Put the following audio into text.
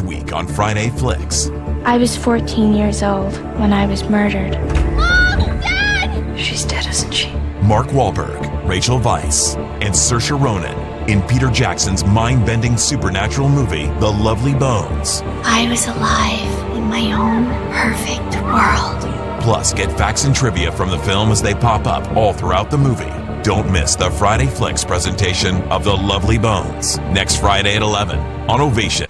week on Friday Flicks. I was 14 years old when I was murdered. Mom! Dad! She's dead, isn't she? Mark Wahlberg, Rachel Weisz, and Saoirse Ronan in Peter Jackson's mind-bending supernatural movie, The Lovely Bones. I was alive in my own perfect world. Plus, get facts and trivia from the film as they pop up all throughout the movie. Don't miss the Friday Flicks presentation of The Lovely Bones next Friday at 11 on Ovation.